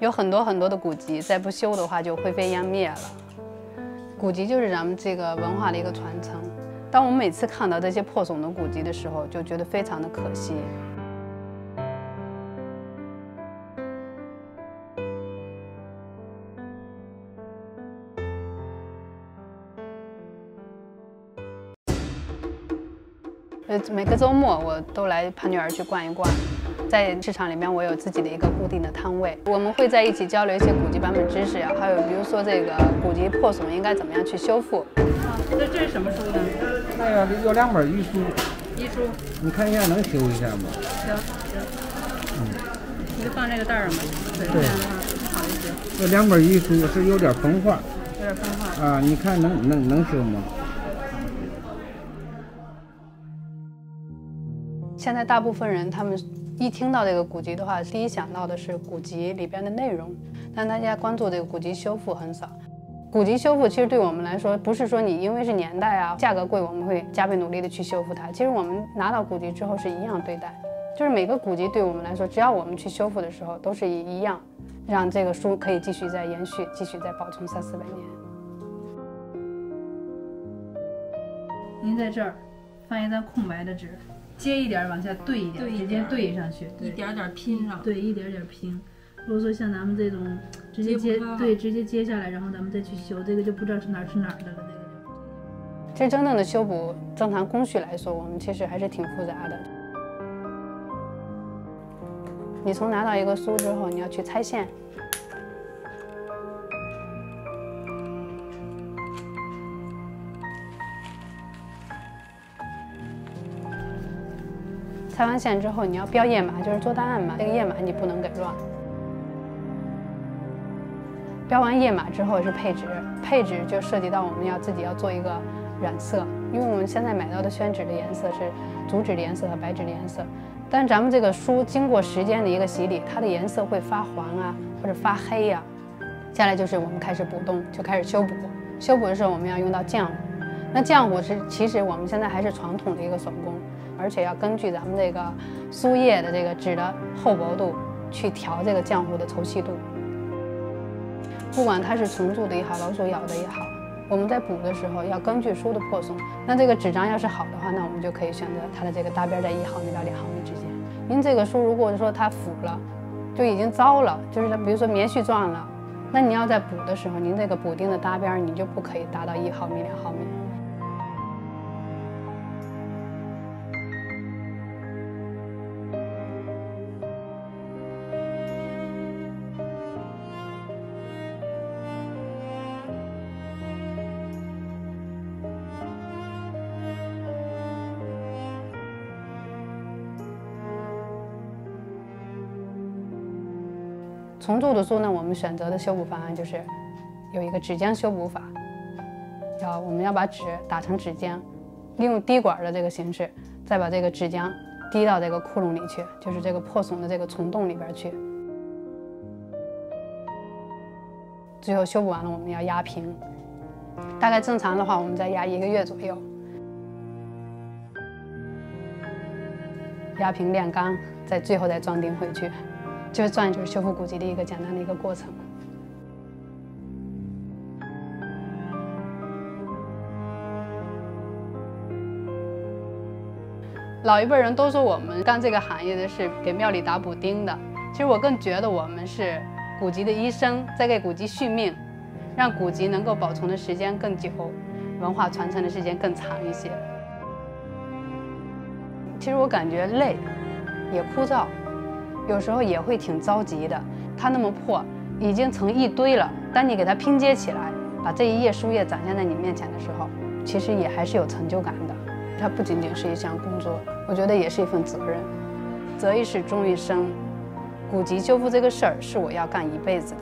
有很多很多的古籍，再不修的话就灰飞烟灭了。古籍就是咱们这个文化的一个传承。当我们每次看到这些破损的古籍的时候，就觉得非常的可惜。呃，每个周末我都来潘女儿去逛一逛。在市场里面，我有自己的一个固定的摊位，我们会在一起交流一些古籍版本知识呀，还有比如说这个古籍破损应该怎么样去修复。啊，这这是什么书呢？那个有两本医书。医书。你看一下能修一下吗？行行。嗯。你就放这个袋儿吗？对。这样的话好一些。这两本医书是有点风化。有点风化。啊，你看能能能修吗？现在大部分人他们。一听到这个古籍的话，第一想到的是古籍里边的内容，但大家关注这个古籍修复很少。古籍修复其实对我们来说，不是说你因为是年代啊，价格贵，我们会加倍努力的去修复它。其实我们拿到古籍之后是一样对待，就是每个古籍对我们来说，只要我们去修复的时候，都是一样，让这个书可以继续再延续，继续再保存三四百年。您在这儿放一张空白的纸。接一点往下对一点，直接对上去，一点点拼上。对，一点点拼。如果说像咱们这种直接接，对，直接接下来，然后咱们再去修，这个就不知道是哪是哪的了。这个就其实真正的修补，正常工序来说，我们其实还是挺复杂的。你从拿到一个书之后，你要去拆线。拆完线之后，你要标页码，就是做档案嘛。这个页码你不能给乱。标完页码之后是配纸，配纸就涉及到我们要自己要做一个染色，因为我们现在买到的宣纸的颜色是竹纸的颜色和白纸的颜色。但咱们这个书经过时间的一个洗礼，它的颜色会发黄啊，或者发黑呀。接下来就是我们开始补洞，就开始修补。修补的时候我们要用到浆糊，那浆糊是其实我们现在还是传统的一个手工。而且要根据咱们这个书页的这个纸的厚薄度去调这个浆糊的稠细度。不管它是虫蛀的也好，老鼠咬的也好，我们在补的时候要根据书的破损。那这个纸张要是好的话，那我们就可以选择它的这个大边在一毫米到两毫米之间。您这个书如果说它腐了，就已经糟了，就是比如说棉絮状了，那你要在补的时候，您这个补丁的搭边你就不可以达到一毫米两毫米。重铸的书呢，我们选择的修补方案就是有一个纸浆修补法，要我们要把纸打成纸浆，利用滴管的这个形式，再把这个纸浆滴到这个窟窿里去，就是这个破损的这个虫洞里边去。最后修补完了，我们要压平，大概正常的话，我们再压一个月左右，压平晾干，再最后再装钉回去。就是钻，就是修复古籍的一个简单的一个过程。老一辈人都说我们干这个行业的是给庙里打补丁的，其实我更觉得我们是古籍的医生，在给古籍续命，让古籍能够保存的时间更久，文化传承的时间更长一些。其实我感觉累，也枯燥。有时候也会挺着急的，它那么破，已经成一堆了。当你给它拼接起来，把这一页书页展现在你面前的时候，其实也还是有成就感的。它不仅仅是一项工作，我觉得也是一份责任。择一事终一生，古籍修复这个事儿是我要干一辈子的。